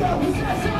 Let's go.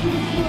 Say just